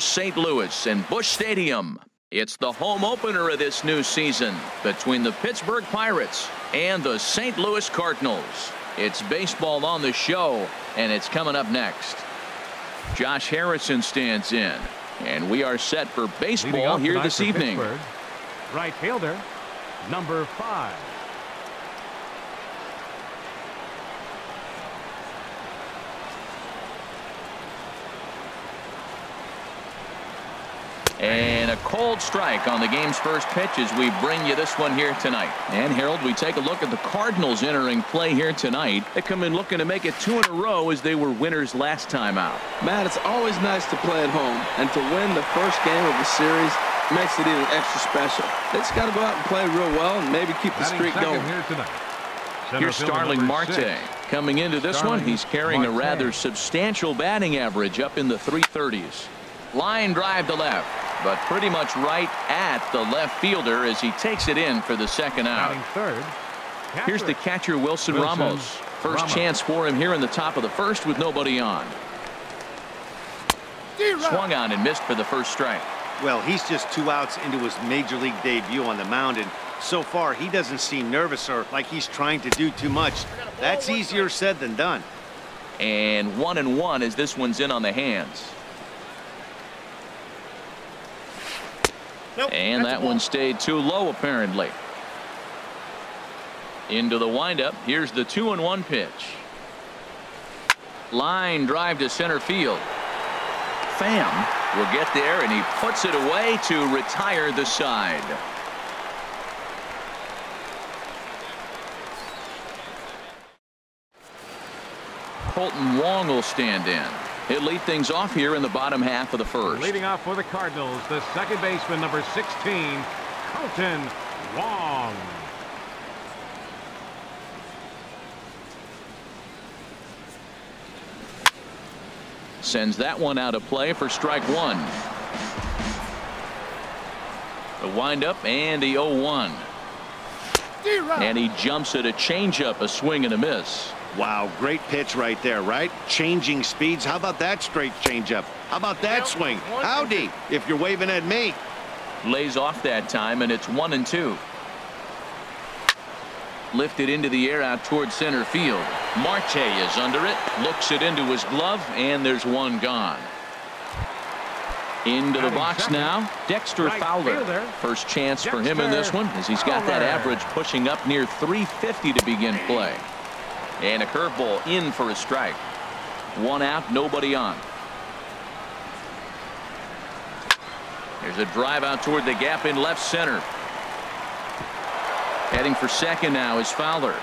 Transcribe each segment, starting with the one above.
St. Louis in Busch Stadium. It's the home opener of this new season between the Pittsburgh Pirates and the St. Louis Cardinals. It's baseball on the show, and it's coming up next. Josh Harrison stands in, and we are set for baseball here this evening. Pittsburgh, right fielder, number five. And a cold strike on the game's first pitch as we bring you this one here tonight. And Harold, we take a look at the Cardinals entering play here tonight. They come in looking to make it two in a row as they were winners last time out. Matt, it's always nice to play at home, and to win the first game of the series makes it even extra special. They just got to go out and play real well and maybe keep the streak going. here tonight. Center Here's fielder Starling Marte. six. Coming into this one, he's carrying a rather substantial batting average up in the 330s. Line drive to left, but pretty much right at the left fielder as he takes it in for the second out. Batting third. Here's the catcher, Wilson, Wilson Ramos. First Ramos. chance for him here in the top of the first with nobody on. Swung on and missed for the first strike. Well, he's just two outs into his major league debut on the mound, and so far he doesn't seem nervous or like he's trying to do too much. That's easier said than done. And one and one as this one's in on the hands. And that one stayed too low apparently. Into the windup. Here's the two and one pitch. Line drive to center field. Pham will get there and he puts it away to retire the side. Kolten Wong will stand in. He'll lead things off here in the bottom half of the first. Leading off for the Cardinals, the second baseman, number 16, Kolten Wong. Sends that one out of play for strike one. The windup and the 0-1. And he jumps at a changeup, a swing and a miss. Wow, great pitch right there, right? Changing speeds. How about that straight changeup? How about that swing? Howdy, if you're waving at me. Lays off that time, and it's one and two. Lifted into the air out toward center field. Marte is under it, looks it into his glove, and there's one gone. Into the box now, Dexter Fowler. First chance for him in this one as he's got that average pushing up near 350 to begin play. And a curveball in for a strike. One out, nobody on. There's a drive out toward the gap in left center. Heading for second now is Fowler.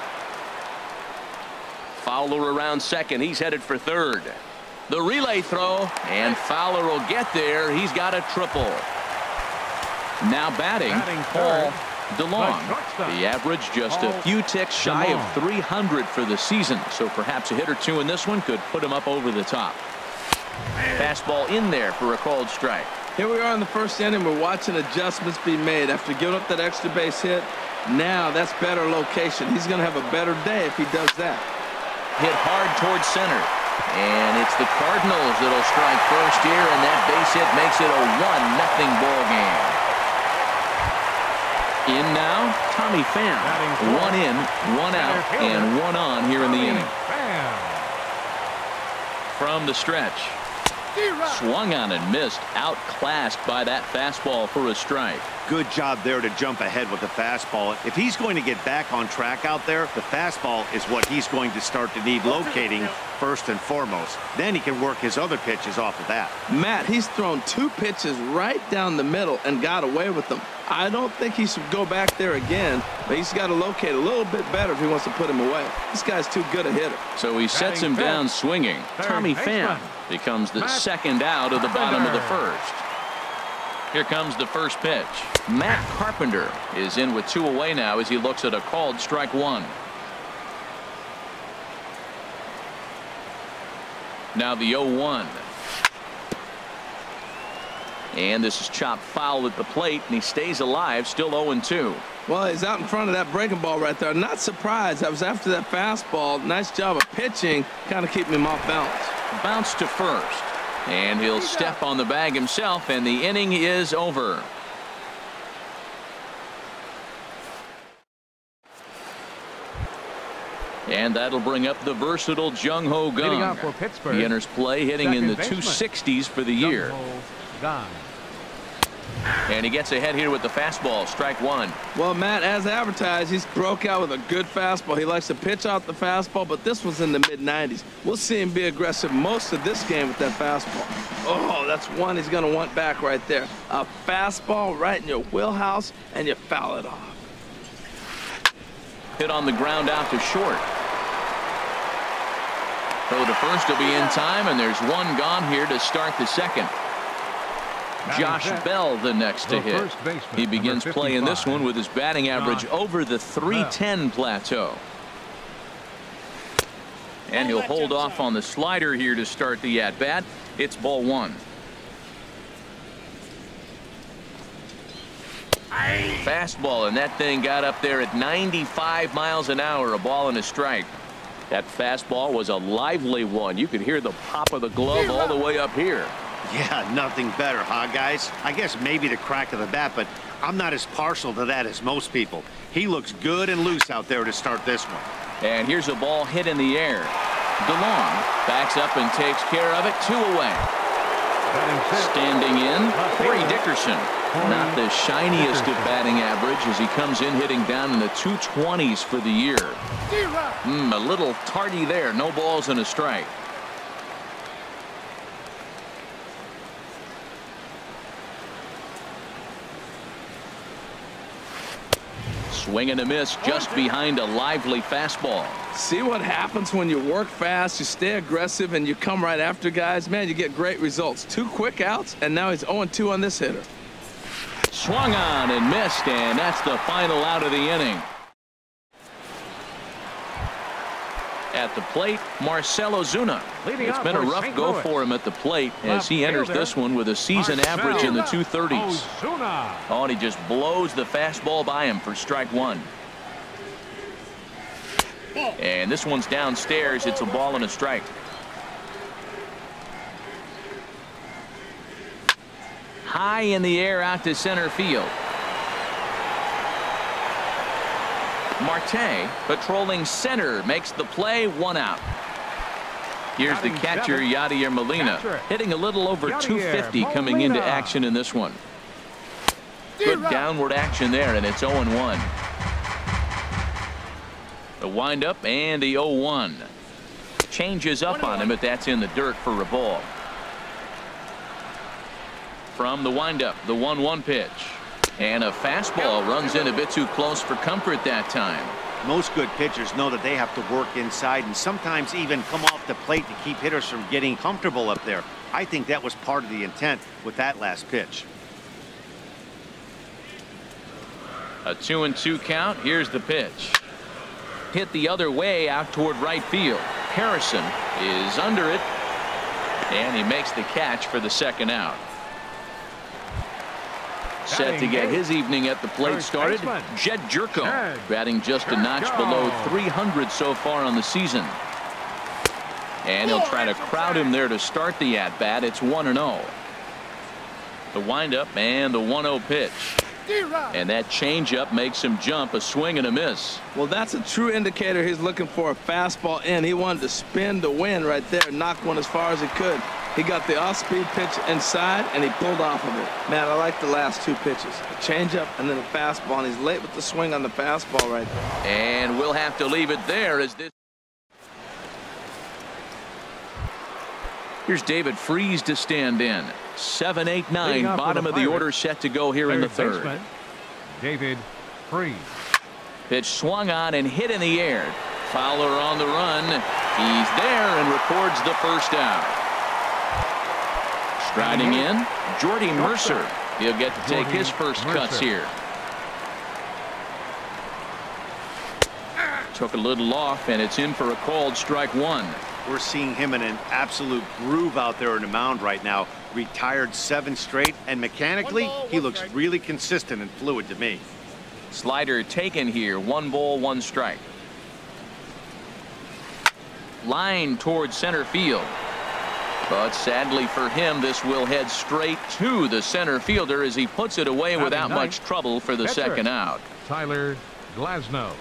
Fowler around second. He's headed for third. The relay throw, and Fowler will get there. He's got a triple. Now batting, Batting Paul third, DeLong. the average just a few ticks shy of 300 for the season, so perhaps a hit or two in this one could put him up over the top. Fastball in there for a called strike. Here we are in the first inning. We're watching adjustments be made after giving up that extra base hit. Now that's better location. He's going to have a better day if he does that. hit hard towards center. And it's the Cardinals that'll strike first here, and that base hit makes it a 1-0 ball game. In now, Tommy Pham. One in, one out, and one on here in the inning. From the stretch. Swung on and missed. Outclassed by that fastball for a strike. Good job there to jump ahead with the fastball. If he's going to get back on track out there, the fastball is what he's going to start to need locating first and foremost. Then he can work his other pitches off of that. Matt, he's thrown two pitches right down the middle and got away with them. I don't think he should go back there again, but he's got to locate a little bit better if he wants to put him away. This guy's too good a hitter. So he sets Batting him fifth. down swinging. Third Tommy baseman. Pham becomes the Matt second out of the bottom of the first. Here comes the first pitch. Matt Carpenter is in with two away now as he looks at a called strike one. Now the 0-1. And this is chopped foul at the plate, and he stays alive, still 0-2. Well, he's out in front of that breaking ball right there. Not surprised. I was after that fastball. Nice job of pitching, kind of keeping him off balance. Bounce to first. And he'll step on the bag himself, and the inning is over. And that'll bring up the versatile Jung Ho Pittsburgh. He enters play hitting in the 260s for the year. And he gets ahead here with the fastball. Strike one. Well, Matt, as advertised, he's broke out with a good fastball. He likes to pitch out the fastball, but this was in the mid-90s. We'll see him be aggressive most of this game with that fastball. Oh, that's one he's going to want back right there. A fastball right in your wheelhouse, and you foul it off. Hit on the ground out to short. Throw to first will be in time, and there's one gone here to start the second. Josh Bell the next to hit. He begins playing this one with his batting average over the 310 plateau. And he'll hold off on the slider here to start the at-bat. It's ball one. Fastball, and that thing got up there at 95 miles an hour, a ball and a strike. That fastball was a lively one. You could hear the pop of the glove all the way up here. Yeah, nothing better, huh, guys? I guess maybe the crack of the bat, but I'm not as partial to that as most people. He looks good and loose out there to start this one. And here's a ball hit in the air. DeLong backs up and takes care of it. Two away. Standing in, Corey Dickerson. Not the shiniest of batting average as he comes in hitting down in the 220s for the year. Hmm, a little tardy there. No balls and a strike. Swing and a miss just behind a lively fastball. See what happens when you work fast, you stay aggressive, and you come right after guys? Man, you get great results. Two quick outs, and now he's 0-2 on this hitter. Swung on and missed, and that's the final out of the inning. At the plate, Marcell Ozuna. It's been a rough go for him at the plate as he enters this one with a season average in the 230s. Ozuna. Oh, and he just blows the fastball by him for strike one. And this one's downstairs. It's a ball and a strike. High in the air out to center field. Marte patrolling center makes the play one out. Here's the catcher Yadier Molina hitting a little over 250 coming into action in this one. Good downward action there, and it's 0-1. The windup and the 0-1. Changes up on him, but that's in the dirt for a ball. From the windup, the 1-1 pitch. And a fastball runs in a bit too close for comfort that time. Most good pitchers know that they have to work inside and sometimes even come off the plate to keep hitters from getting comfortable up there. I think that was part of the intent with that last pitch. A two and two count. Here's the pitch. Hit the other way out toward right field. Harrison is under it. And he makes the catch for the second out. Set to get his evening at the plate started. baseman. Jedd Gyorko batting just a notch below 300 so far on the season. And he'll try to crowd him there to start the at bat. It's 1 0. The windup and the 1 0 pitch. And that changeup makes him jump a swing and a miss. Well, that's a true indicator he's looking for a fastball in. He wanted to spin the wind right there, knock one as far as he could. He got the off-speed pitch inside, and he pulled off of it. Man, I like the last two pitches. A changeup and then a fastball, and he's late with the swing on the fastball right there. And we'll have to leave it there as this. Here's David Freese to stand in. 7 8 9 Leading off for bottom of the order set to go here in the third. baseman, David Freese. Pitch swung on and hit in the air. Fowler on the run. He's there and records the first out. Striding in, Jordy Mercer. He'll get to take his first cuts here. Took a little off, and it's in for a called strike one. We're seeing him in an absolute groove out there in the mound right now. Retired seven straight, and mechanically, he looks really consistent and fluid to me. Slider taken here. One ball, one strike. Line towards center field. But sadly for him, this will head straight to the center fielder as he puts it away without much trouble for the second out. Tyler Glasnow.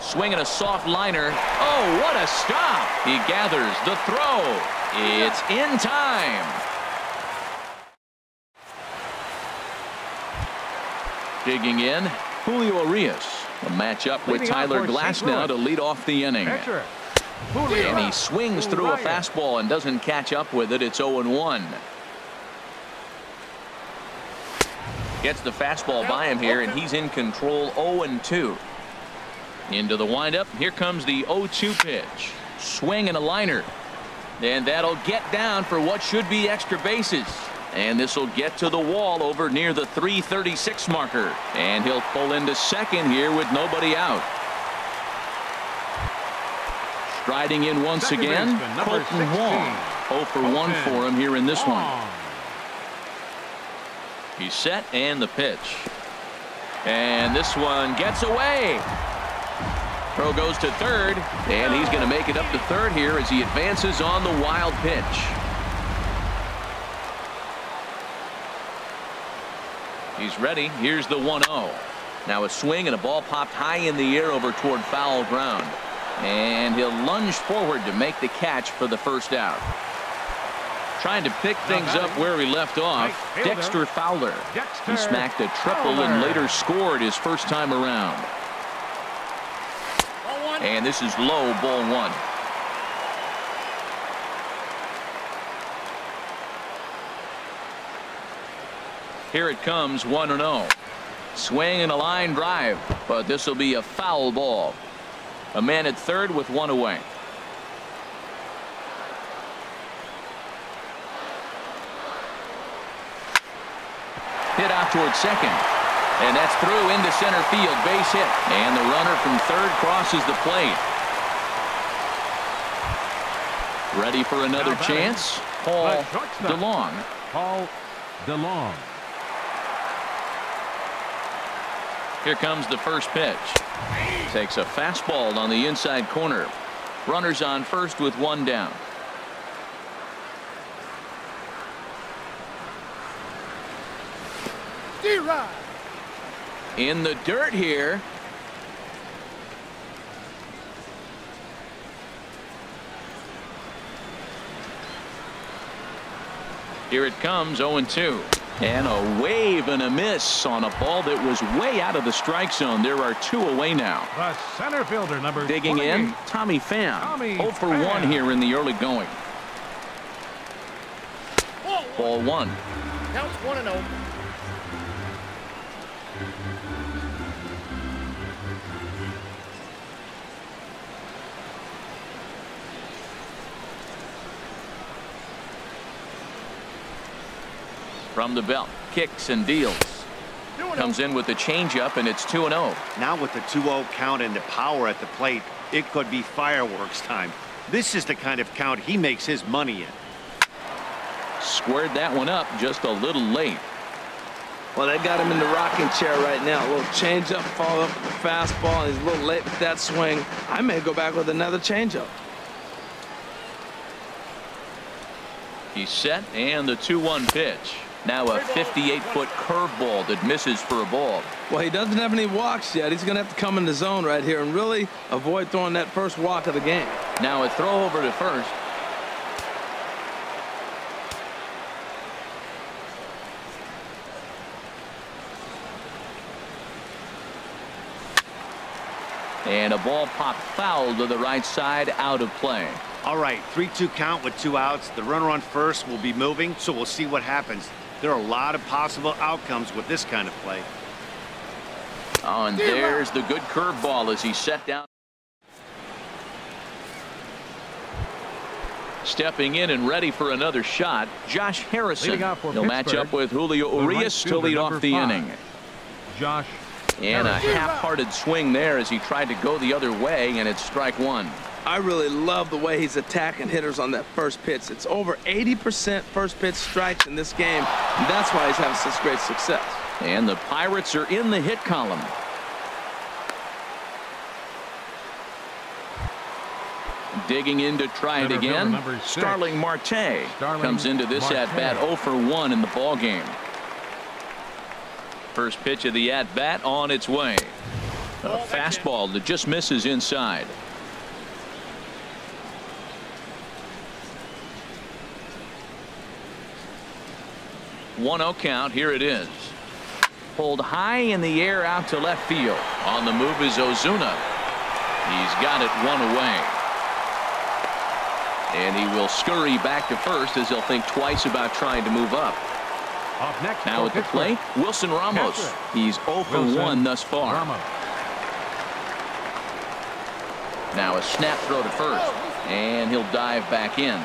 Swinging a soft liner. Oh, what a stop. He gathers the throw. It's in time. Digging in, Julio Urias. A matchup with Tyler Glasnow to lead off the inning. And he swings through a fastball and doesn't catch up with it. It's 0-1. Gets the fastball by him here, and he's in control 0-2. Into the windup. Here comes the 0-2 pitch. Swing and a liner. And that'll get down for what should be extra bases. And this will get to the wall over near the 336 marker. And he'll pull into second here with nobody out. Striding in once Second again, 16. Wong. 0 for 1 for him here in this one. He's set and the pitch. And this one gets away. Throw goes to third, and he's going to make it up to third here as he advances on the wild pitch. He's ready. Here's the 1-0. Now a swing and a ball popped high in the air over toward foul ground. And he'll lunge forward to make the catch for the first out. Trying to pick things up where we left off, Dexter Fowler. Dexter He smacked a triple and later scored his first time around. And this is low, ball one. Here it comes 1 0. Swing and a line drive, but this will be a foul ball. A man at third with one away. Hit out toward second. And that's through into center field. Base hit. And the runner from third crosses the plate. Ready for another Now chance? Paul. DeLong. Paul DeLong. Here comes the first pitch. Takes a fastball on the inside corner. Runners on first with one down. In the dirt here. Here it comes 0-2. And a wave and a miss on a ball that was way out of the strike zone. There are two away now. The center fielder, number Digging in, Tommy Pham. Tommy 0 for Pham. 1 here in the early going. Ball one. Counts one and oh. From the belt. Kicks and deals. Comes in with the changeup, and it's 2 0. Now with the 2-0 count and the power at the plate, it could be fireworks time. This is the kind of count he makes his money in. Squared that one up just a little late. Well, they got him in the rocking chair right now. A little changeup, follow up with the fastball, and he's a little late with that swing. I may go back with another changeup. He's set, and the 2 1 pitch. Now a 58 foot curveball that misses for a ball. Well, he doesn't have any walks yet. He's going to have to come in the zone right here and really avoid throwing that first walk of the game. Now a throw over to first. And a ball popped foul to the right side out of play. All right, 3-2 count with two outs. The runner on first will be moving, so we'll see what happens. There are a lot of possible outcomes with this kind of play. Oh, and there's uh, the good curveball as he set down. Stepping in and ready for another shot, Josh Harrison. Leading off for He'll match up with Julio the Urias to lead off the five. inning. Josh And a half-hearted swing there as he tried to go the other way, and it's strike one. I really love the way he's attacking hitters on that first pitch. It's over 80% first pitch strikes in this game, and that's why he's having such great success. And the Pirates are in the hit column. Digging in to try it again. Starling Marte Starling comes into this Marte. at bat 0 for 1 in the ball game. First pitch of the at bat on its way. A fastball that just misses inside. One 0 count. Here it is. Pulled high in the air out to left field. On the move is Ozuna. He's got it one away. And he will scurry back to first as he'll think twice about trying to move up. Up next, now at the plate, Wilson Ramos. He's 0 for Wilson 1 thus far. Ramos. Now a snap throw to first. And he'll dive back in.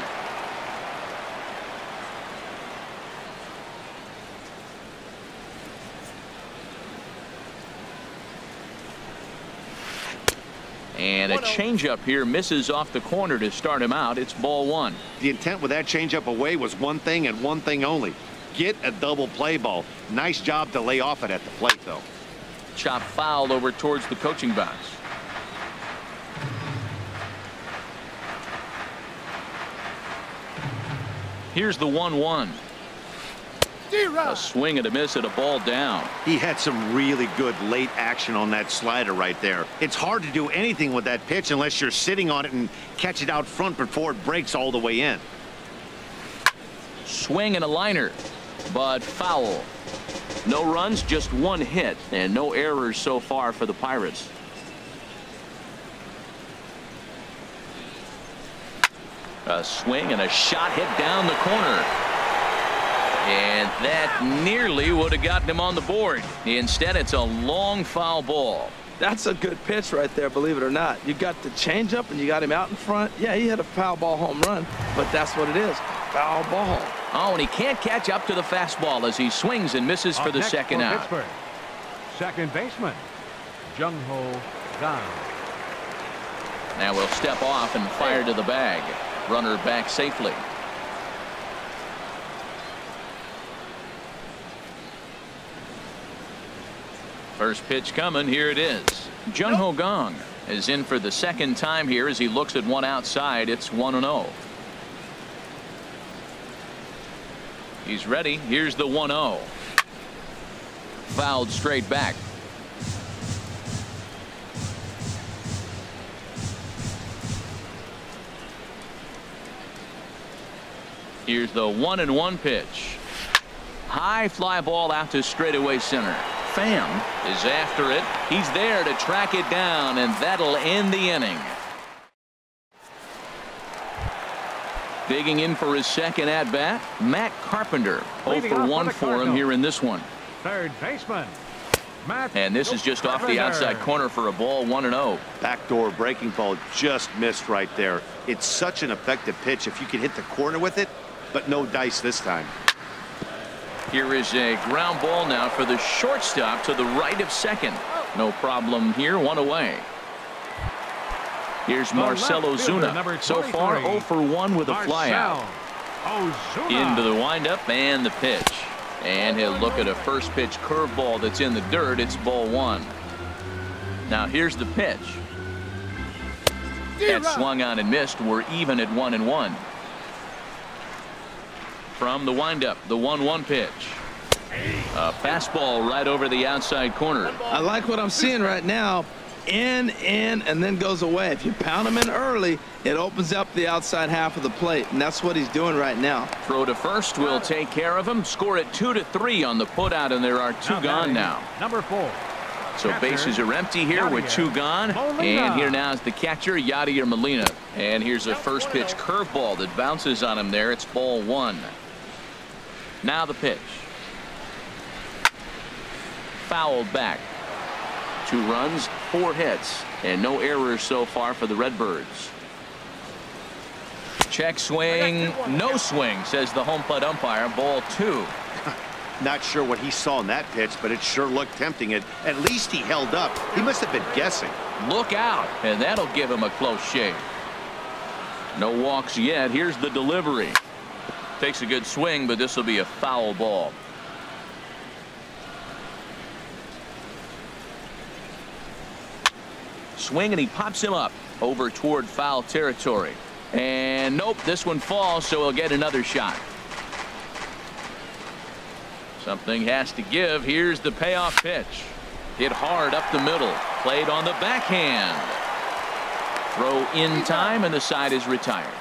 And a changeup here misses off the corner to start him out. It's ball one. The intent with that changeup away was one thing and one thing only. Get a double play ball. Nice job to lay off it at the plate, though. Chop foul over towards the coaching box. Here's the 1 1. A swing and a miss at a ball down. He had some really good late action on that slider right there. It's hard to do anything with that pitch unless you're sitting on it and catch it out front before it breaks all the way in. Swing and a liner, but foul. No runs, just one hit, and no errors so far for the Pirates. A swing and a shot hit down the corner. And that nearly would have gotten him on the board. Instead, it's a long foul ball. That's a good pitch right there, believe it or not. You got the changeup and you got him out in front. Yeah, he had a foul ball home run, but that's what it is. Foul ball. Oh, and he can't catch up to the fastball as he swings and misses for the second for out. Pittsburgh. Second baseman, Jung Ho Kang. Now we'll step off and fire to the bag. Runner back safely. First pitch coming. Here it is. Jung Ho Kang is in for the second time here as he looks at one outside. It's 1 0. He's ready. Here's the 1 0. Fouled straight back. Here's the 1 and 1 pitch. High fly ball out to straightaway center. Pham is after it. He's there to track it down, and that'll end the inning. Digging in for his second at bat, Matt Carpenter. 0 for 1 for him here in this one. Third baseman. Matt and this is just Carpenter. off the outside corner for a ball 1 and 0. Backdoor breaking ball just missed right there. It's such an effective pitch if you can hit the corner with it, but no dice this time. Here is a ground ball now for the shortstop to the right of second. No problem here. One away. Here's Marcell Ozuna. So far 0 for 1 with a flyout. Into the windup and the pitch. And he'll look at a first pitch curveball that's in the dirt. It's ball one. Now here's the pitch. That swung on and missed. We're even at one and one from the windup. The 1-1 pitch. A fastball right over the outside corner. I like what I'm seeing right now. In, in, and then goes away. If you pound him in early, it opens up the outside half of the plate, and that's what he's doing right now. Throw to first will take care of him. Score it two to three on the putout, and there are two gone now. Number four. So catcher, bases are empty here Yadier with two gone. Molina. And here now is the catcher, Yadier Molina. And here's a first pitch curveball that bounces on him there. It's ball one. Now the pitch. Fouled back. Two runs, four hits, and no errors so far for the Redbirds. Check swing, no swing, says the home plate umpire. Ball two. Not sure what he saw in that pitch, but it sure looked tempting. It at least he held up. He must have been guessing. Look out, and that'll give him a close shave. No walks yet. Here's the delivery. Takes a good swing, but this will be a foul ball. Swing and he pops him up. over toward foul territory. And nope, this one falls, so he'll get another shot. Something has to give. Here's the payoff pitch. Hit hard up the middle. Played on the backhand. Throw in time, and the side is retired.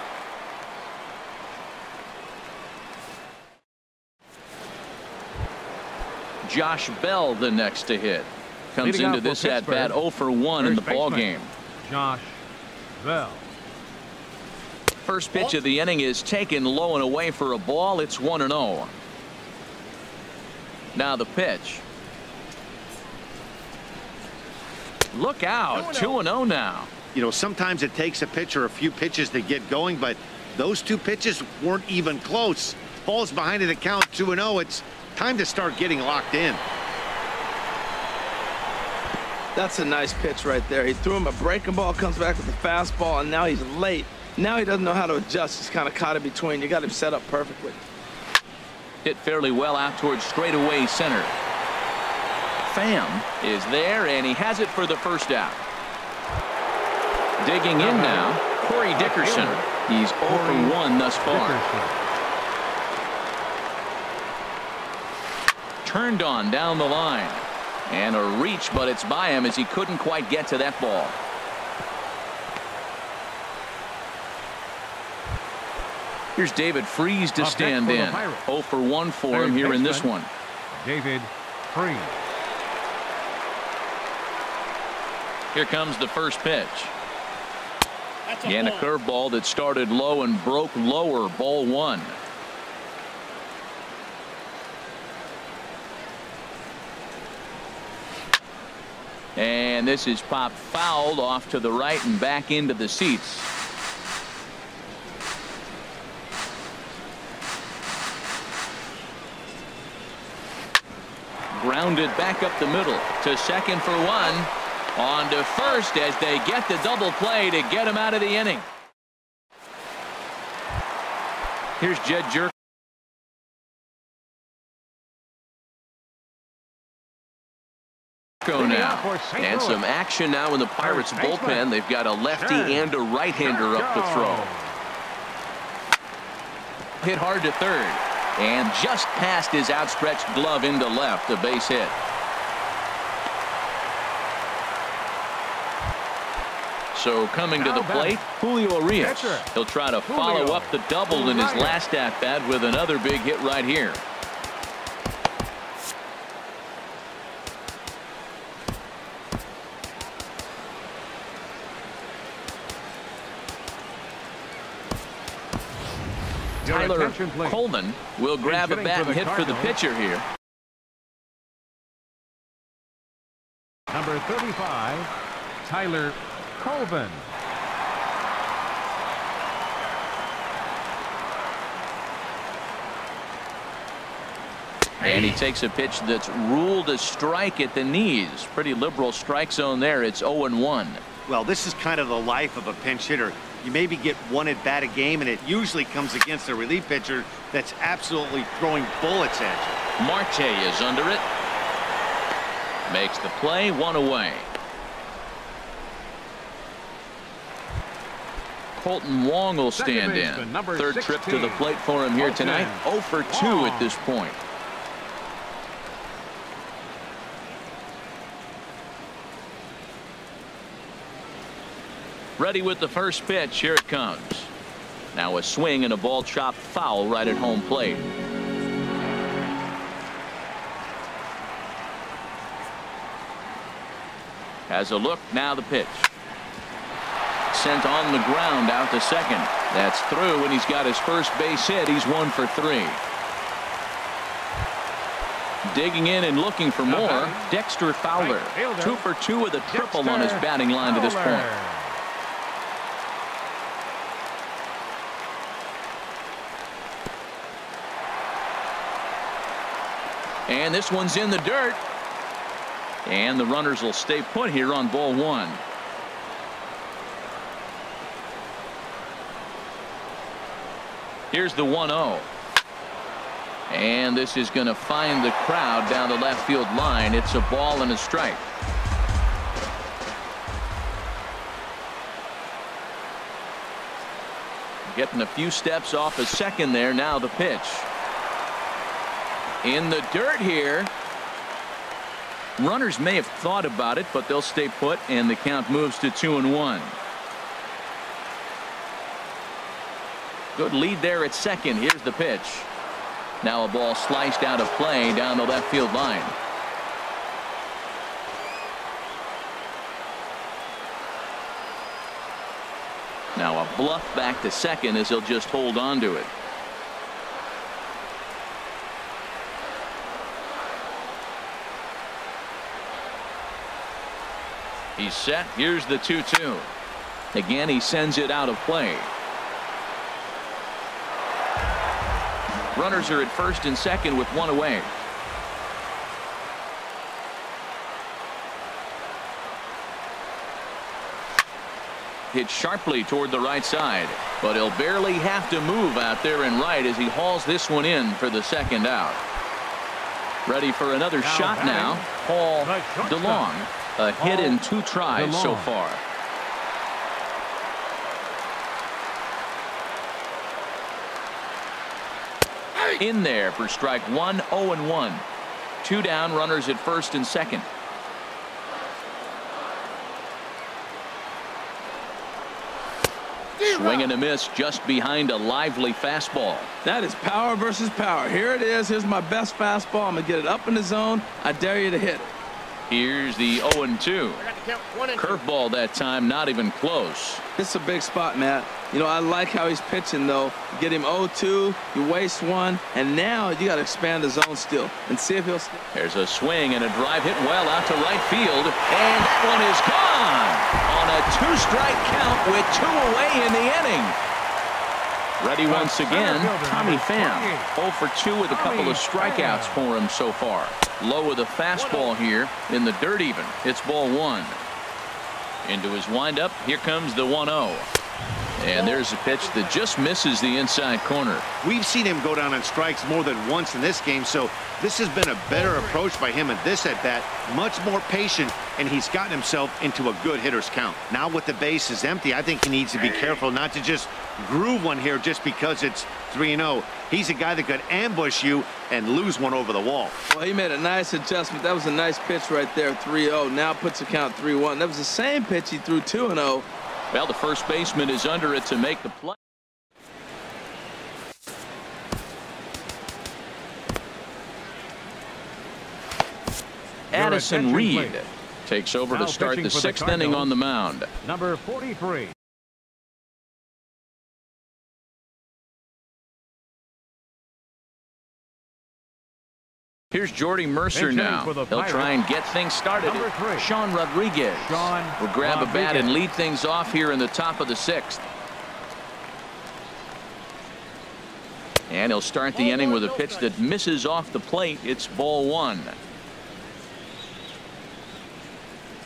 Josh Bell the next to hit. Comes Leading into out for this at bat Pittsburgh, 0 for 1 in the ball game. Josh Bell. First pitch of the inning is taken low and away for a ball. It's 1 and 0. Now the pitch. Look out. 2 and 0 now. You know, sometimes it takes a pitcher a few pitches to get going, but those two pitches weren't even close. Falls behind in the count 2 and 0. It's time to start getting locked in. That's a nice pitch right there. He threw him a breaking ball, comes back with a fastball, and now he's late. Now he doesn't know how to adjust. He's kind of caught in between. You got him set up perfectly. Hit fairly well out towards straightaway center. Pham is there, and he has it for the first out. Digging in now, Corey Dickerson. He's 0 for 1 thus far. Turned on down the line. And a reach, but it's by him as he couldn't quite get to that ball. Here's David Freese to stand for the in. Pirates. 0 for 1 for Third him here in this one. David Freese. Here comes the first pitch. And a curveball that started low and broke lower. Ball one. And this is popped fouled off to the right and back into the seats. Grounded back up the middle to second for one. On to first as they get the double play to get him out of the inning. Here's Jed Jerk. And some action now in the Pirates bullpen. They've got a lefty and a right-hander up to throw. Hit hard to third. And just past his outstretched glove into left. A base hit. So coming to the plate, Julio. Pitcher. He'll try to follow up the double in his last at-bat with another big hit right here. Your Tyler. Coleman will grab a hitting bat and the hit for the pitcher here. Number 35, Tyler Colvin. And he takes a pitch that's ruled a strike at the knees. Pretty liberal strike zone there. It's 0 1. Well, this is kind of the life of a pinch hitter. You maybe get one at bat a game, and it usually comes against a relief pitcher that's absolutely throwing bullets at you. Marte is under it. Makes the play one away. Kolten Wong will stand in. Third trip to the plate for him here tonight. 0 for 2 at this point. Ready with the first pitch. Here it comes. Now a swing and a ball chopped foul right at home plate. Has a look. Now the pitch. Sent on the ground out to second. That's through, and he's got his first base hit. He's one for three. Digging in and looking for more. Dexter Fowler. Two for two with a triple on his batting line to this point. And this one's in the dirt. And the runners will stay put here on ball one. Here's the 1 0. And this is going to find the crowd down the left field line. It's a ball and a strike. Getting a few steps off a second there. Now the pitch. In the dirt here. Runners may have thought about it, but they'll stay put, and the count moves to two and one. Good lead there at second. Here's the pitch. Now a ball sliced out of play down the left field line. Now a bluff back to second as he'll just hold on to it. He's set. Here's the 2 2. Again, he sends it out of play. Runners are at first and second with one away. Hit sharply toward the right side, but he'll barely have to move out there and right as he hauls this one in for the second out. Ready for another now shot now. Paul DeLong. A hit in two tries so far. In there for strike one, 0 and 1. Two down runners at first and second. Swing and a miss just behind a lively fastball. That is power versus power. Here it is. Here's my best fastball. I'm going to get it up in the zone. I dare you to hit it. Here's the 0-2. Curveball that time, not even close. It's a big spot, Matt. You know, I like how he's pitching, though. get him 0-2, you waste one, and now you got to expand the zone still and see if he'll. There's a swing and a drive hit well out to right field, and that one is gone on a two-strike count with two away in the inning. Ready once again, Tommy Pham. 0 for 2 with a couple of strikeouts for him so far. Low with a fastball here in the dirt even. It's ball one. Into his windup. Here comes the 1 0. And there's a pitch that just misses the inside corner. We've seen him go down on strikes more than once in this game, so this has been a better approach by him at this at bat. Much more patient, and he's gotten himself into a good hitter's count. Now with the base is empty, I think he needs to be careful not to just groove one here just because it's 3-0. He's a guy that could ambush you and lose one over the wall. Well, he made a nice adjustment. That was a nice pitch right there, 3-0. Now puts the count 3-1. That was the same pitch he threw 2-0 well, the first baseman is under it to make the play. Addison Reed takes over now to start the sixth the inning on the mound. Number 43. Here's Jordy Mercer now. He'll try and get things started. Sean Rodriguez Sean will grab Rodriguez. a bat and lead things off here in the top of the sixth. And he'll start the inning with a pitch that misses off the plate. It's ball one.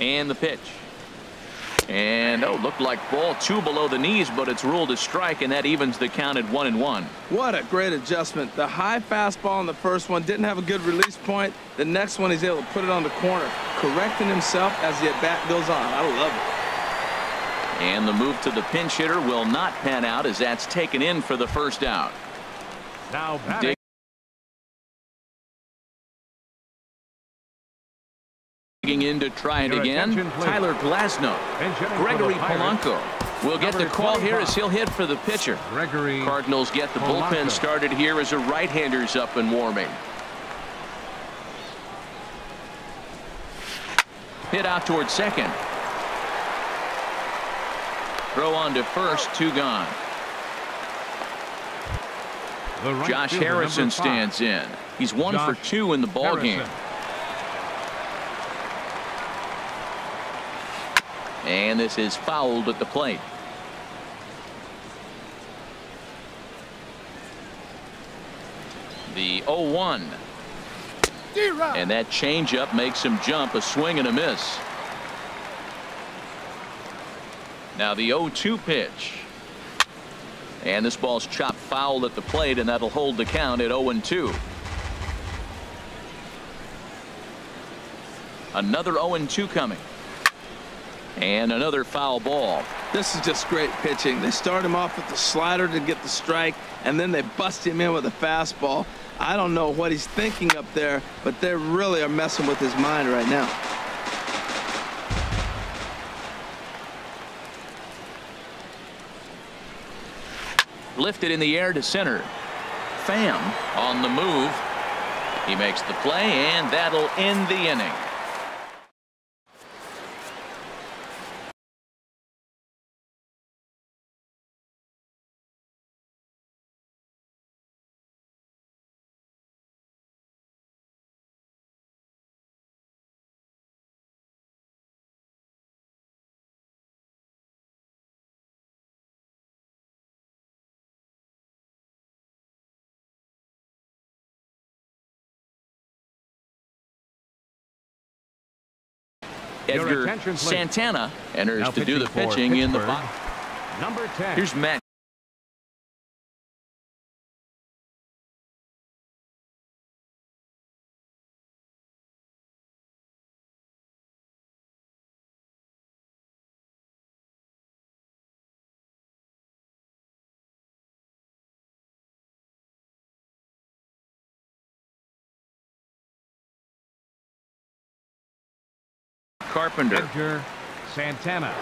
And the pitch. And oh, looked like ball two below the knees, but it's ruled a strike, and that evens the count at one and one. What a great adjustment. The high fastball in the first one didn't have a good release point. The next one, he's able to put it on the corner, correcting himself as the at bat goes on. I love it. And the move to the pinch hitter will not pan out as that's taken in for the first out. Now batting. In to try it again. Tyler Glasnow. Gregory Polanco will get the call here as he'll hit for the pitcher. Gregory Cardinals get the Polanco. bullpen started here as a right-hander's up and warming. Hit out towards second. Throw on to first, two gone. Right Josh Harrison stands in. He's one Josh for two in the ball Harrison. game. And this is fouled at the plate. The 0-1. And that changeup makes him jump a swing and a miss. Now the 0-2 pitch. And this ball's chopped foul at the plate and that'll hold the count at 0-2. Another 0-2 coming. And another foul ball. This is just great pitching. They start him off with the slider to get the strike, and then they bust him in with a fastball. I don't know what he's thinking up there, but they really are messing with his mind right now. Lifted in the air to center. Pham on the move. He makes the play, and that'll end the inning. Edgar. Santana enters Now to do the pitching in the box. Number 10. Here's Matt. Carpenter. Edgar Santana.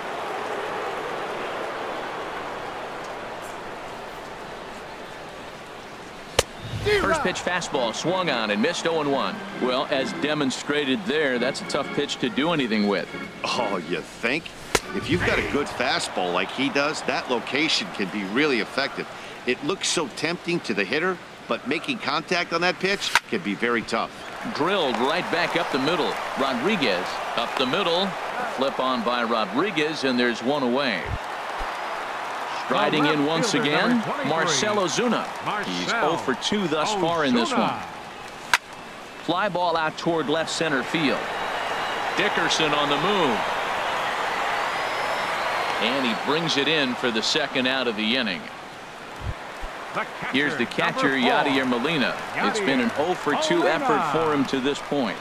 First pitch fastball swung on and missed 0-1. Well, as demonstrated there, that's a tough pitch to do anything with. Oh, you think? If you've got a good fastball like he does, that location can be really effective. It looks so tempting to the hitter, but making contact on that pitch can be very tough. Drilled right back up the middle. Rodriguez up the middle. Flip on by Rodriguez, and there's one away. Striding in once again, Marcell Ozuna. He's Marcell 0 for 2 thus far in this one. Fly ball out toward left center field. Dickerson on the move. And he brings it in for the second out of the inning. Catcher, Here's the catcher. Yadier Molina. It's been an 0 for 2 Molina. effort for him to this point.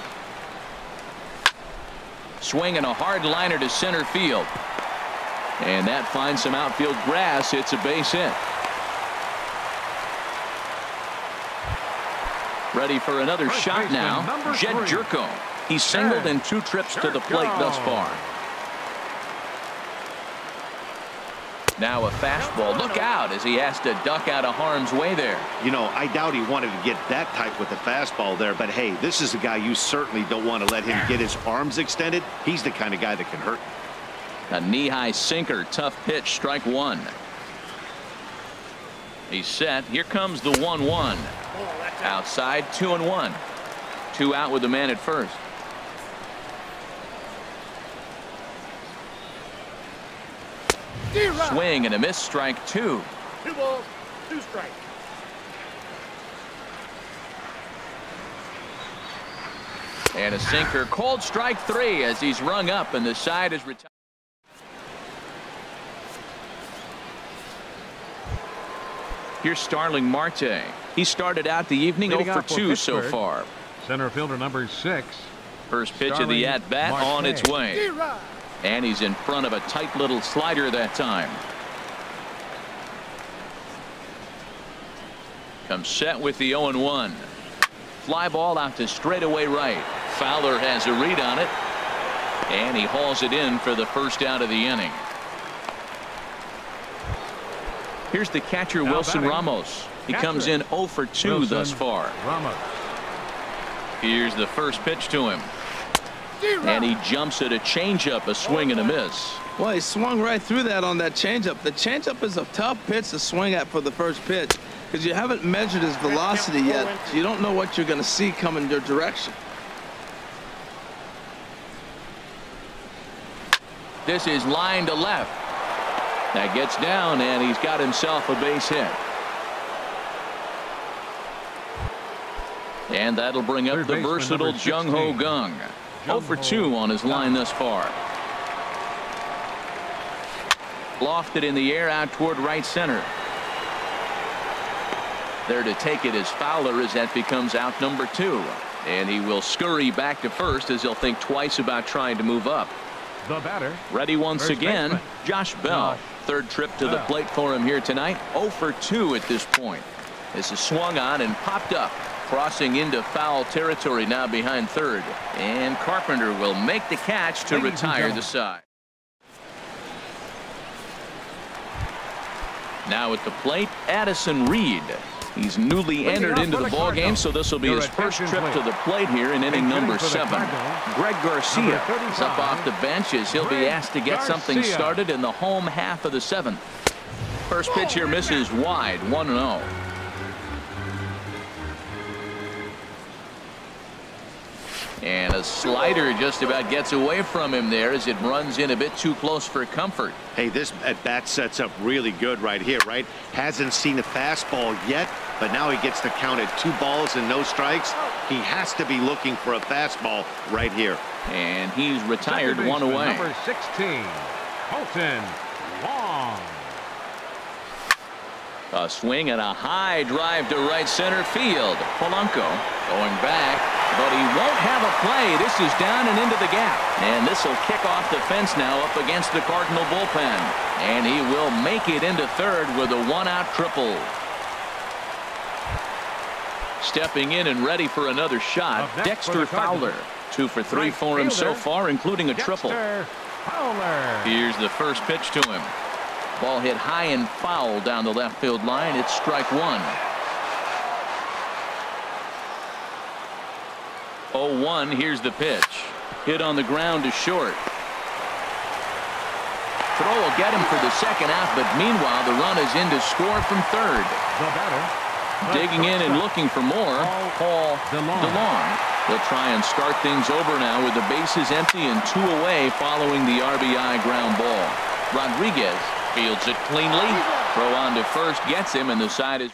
Swinging a hard liner to center field. And that finds some outfield grass. It's a base hit. Ready for another First shot now. Jed three. Gyorko. He's singled in two trips to the plate thus far. Now a fastball. Look out as he has to duck out of harm's way there. You know, I doubt he wanted to get that type with the fastball there, but hey, this is a guy you certainly don't want to let him get his arms extended. He's the kind of guy that can hurt. A knee-high sinker, tough pitch, strike one. He's set. Here comes the 1-1. Outside, two and one. Two out with the man at first. Swing and a miss, strike two. Two balls, two strikes. And a sinker, called strike three as he's rung up and the side is retired. Here's Starling Marte. He started out the evening Leading 0 for off for 2 so far. Center fielder number six. First pitch of the at bat on its way. And he's in front of a tight little slider that time. Comes set with the 0 1. Fly ball out to straightaway right. Fowler has a read on it. And he hauls it in for the first out of the inning. Here's the catcher Now Wilson batting. Ramos. He Catcher. comes in 0 for 2 Wilson thus far. Ramos. Here's the first pitch to him. And he jumps at a changeup, a swing and a miss. Well, he swung right through that on that changeup. The changeup is a tough pitch to swing at for the first pitch because you haven't measured his velocity yet. So you don't know what you're going to see coming your direction. This is line to left. That gets down, and he's got himself a base hit. And that'll bring up Third the versatile Jung Ho 16. Kang. 0 for 2 on his line thus far. Lofted in the air out toward right center. There to take it as Fowler as that becomes out number two. And he will scurry back to first as he'll think twice about trying to move up. The batter. Ready once again, baseman. Josh Bell. Third trip to the plate for him here tonight. 0 for 2 at this point. This is swung on and popped up. Crossing into foul territory now behind third. And Carpenter will make the catch to Ladies retire the side. Now at the plate, Addison Reed. He's newly entered into the ball game, so this will be his first trip to the plate here in inning number hitting for the seven. Greg Garcia is up off the bench as he'll be asked to get something started in the home half of the seventh. First pitch here misses wide, 1 And a slider just about gets away from him there as it runs in a bit too close for comfort. Hey, this at bat sets up really good right here, right? Hasn't seen a fastball yet, but now he gets the count at two balls and no strikes. He has to be looking for a fastball right here. And he's retired second one away. Number 16, Kolten Wong. A swing and a high drive to right center field. Polanco going back, but he won't have a play. This is down and into the gap. And this will kick off the fence now up against the Cardinal bullpen. And he will make it into third with a one-out triple. Stepping in and ready for another shot, Up next for Dexter. Fowler. Two for three Right for him so far, including a triple. Fowler. Here's the first pitch to him. Ball hit high and foul down the left field line. It's strike one. 0-1. Here's the pitch. Hit on the ground to short. Throw will get him for the second out, but meanwhile the run is in to score from third. The batter. Digging in and looking for more, Paul DeJong. DeJong. He'll try and start things over now with the bases empty and two away following the RBI ground ball. Rodriguez fields it cleanly. Throw on to first gets him and the side is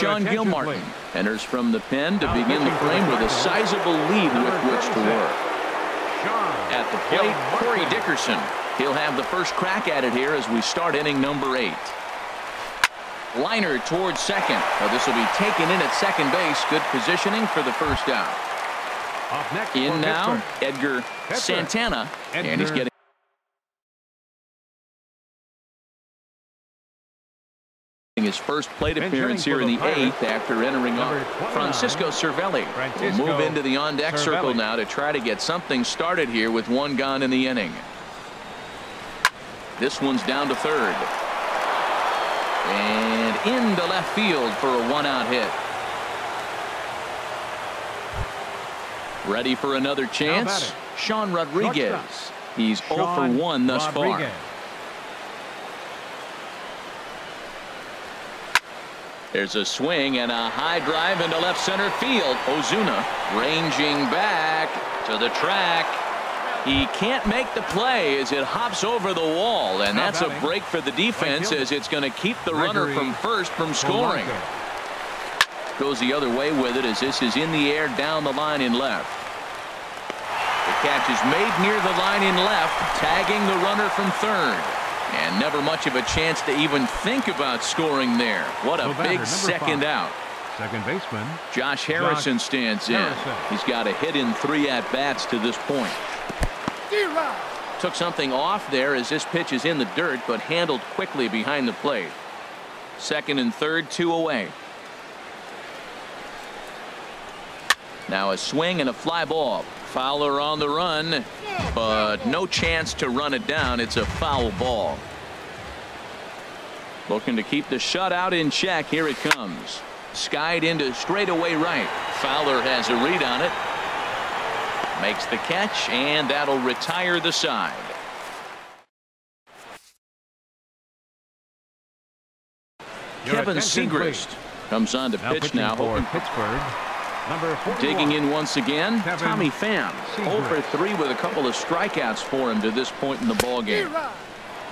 Sean Gilmartin enters from the pen to begin the pitching for the frame with a sizable lead with which to work. At the plate. Corey Dickerson. He'll have the first crack at it here as we start inning number eight. Liner towards second. Well, this will be taken in at second base. Good positioning for the first out. Up next In now. Edgar. Santana. And he's getting his first plate appearance here in the eighth after entering off. 29, Francisco Cervelli will move into the on-deck circle now to try to get something started here with one gone in the inning. This one's down to third. And into left field for a one-out hit. Ready for another chance? Sean Rodriguez. He's 0 for 1 thus far. There's a swing and a high drive into left center field. Ozuna ranging back to the track. He can't make the play as it hops over the wall, and that's a break for the defense as it's going to keep the runner from first from scoring. Goes the other way with it as this is in the air down the line in left. The catch is made near the line in left, tagging the runner from third. And never much of a chance to even think about scoring there. What a The batter, big second five. out. Second baseman. Josh Harrison stands in. He's got a hit in three at bats to this point. Took something off there as this pitch is in the dirt, but handled quickly behind the plate. Second and third, two away. Now a swing and a fly ball. Fowler on the run, but no chance to run it down. It's a foul ball. Looking to keep the shutout in check. Here it comes. Skied into straightaway right. Fowler has a read on it. Makes the catch, and that'll retire the side. Your Kevin Siegrist comes on to Now pitch now. for Pittsburgh. Number Digging in once again, Kevin Tommy Pham. 0 for 3 with a couple of strikeouts for him to this point in the ball game.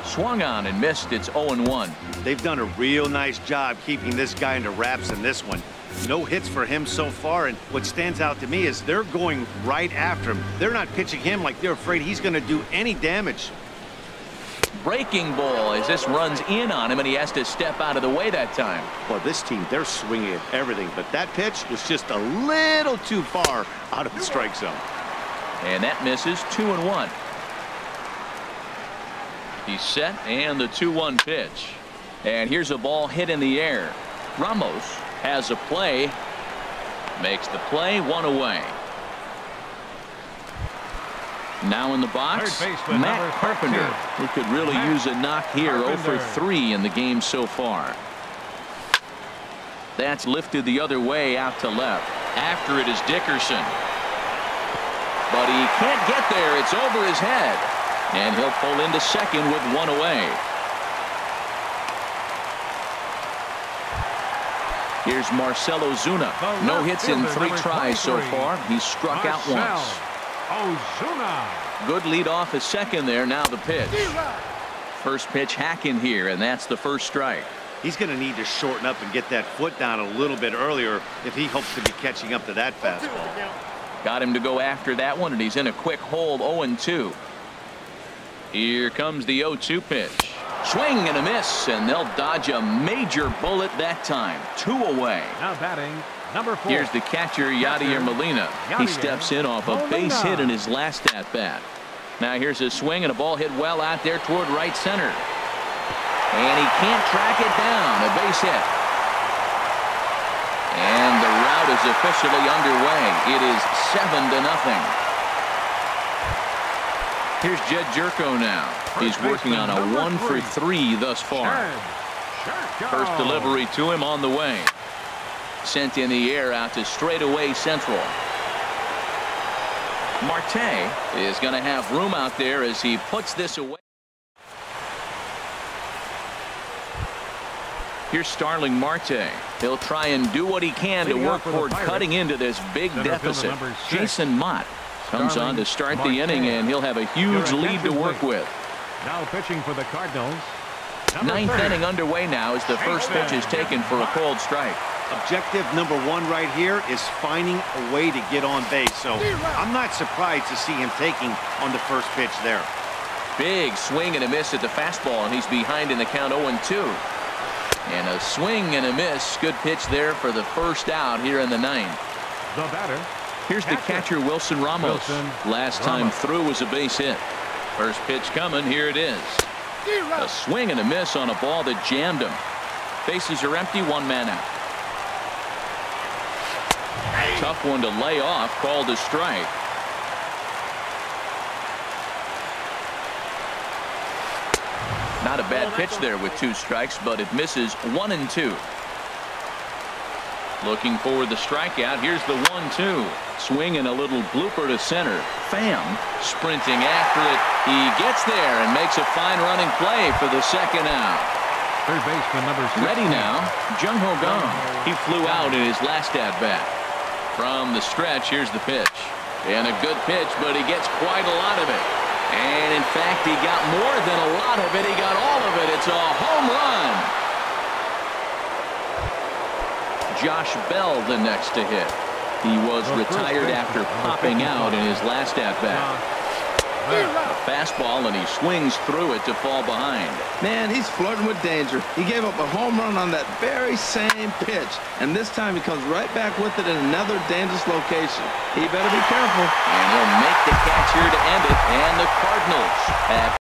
Swung on and missed. It's 0 1. They've done a real nice job keeping this guy into wraps in this one. No hits for him so far, and what stands out to me is they're going right after him. They're not pitching him like they're afraid he's going to do any damage. Breaking ball as this runs in on him and he has to step out of the way that time. Well, this team, they're swinging at everything, but that pitch was just a little too far out of the strike zone. And that misses two and one. He's set and the 2-1 pitch. And here's a ball hit in the air. Ramos has a play. Makes the play one away. Now in the box, Matt Carpenter, 13. who could really Matt use a knock here 0 for 3 in the game so far. That's lifted the other way out to left. After it is Dickerson. But he can't get there. It's over his head. And he'll pull into second with one away. Here's Marcell Ozuna. No hits in three tries so far. He's struck out once. Ozuna. Good lead off his second there. Now the pitch. First pitch hacking here, and that's the first strike. He's going to need to shorten up and get that foot down a little bit earlier if he hopes to be catching up to that fastball. Got him to go after that one, and he's in a quick hold 0-2. Here comes the 0-2 pitch. Swing and a miss, and they'll dodge a major bullet that time. Two away. Now batting number four. Here's the catcher, Yadier Molina. He steps in off a base hit in his last at-bat. Now here's a swing and a ball hit well out there toward right center. And he can't track it down. A base hit. And the route is officially underway. It is seven to nothing. Here's Jedd Gyorko now. He's working on a one for three thus far. First delivery to him on the way. Sent in the air out to straightaway central. Marte is going to have room out there as he puts this away. Here's Starling Marte. He'll try and do what he can to work off for the toward cutting into this big center deficit. Jason Motte comes on to start the inning, and he'll have a huge lead to work with. Now pitching for the Cardinals. Number Ninth 30. inning underway now as the first pitch is taken for a cold strike. Objective number one right here is finding a way to get on base. So I'm not surprised to see him taking on the first pitch there. Big swing and a miss at the fastball, and he's behind in the count 0-2. And a swing and a miss. Good pitch there for the first out here in the ninth. The batter. Here's the Catcher. catcher, Wilson Ramos. Wilson Last time through was a base hit. First pitch coming. Here it is. A swing and a miss on a ball that jammed him. Bases are empty. One man out. Tough one to lay off. Called a strike. Not a bad pitch there with two strikes, but it misses one and two. Looking for the strikeout. Here's the one two. Swing and a little blooper to center. Pham sprinting after it. He gets there and makes a fine running play for the second out. Third baseman number 16. Ready now. Jung Ho Kang. He flew out in his last at bat. From the stretch, here's the pitch. And a good pitch, but he gets quite a lot of it. And in fact, he got more than a lot of it. He got all of it. It's a home run. Josh Bell the next to hit. He was retired after popping out in his last at bat. A fastball and he swings through it to fall behind. Man, he's flirting with danger. He gave up a home run on that very same pitch. And this time he comes right back with it in another dangerous location. He better be careful. And he'll make the catch here to end it. And the Cardinals have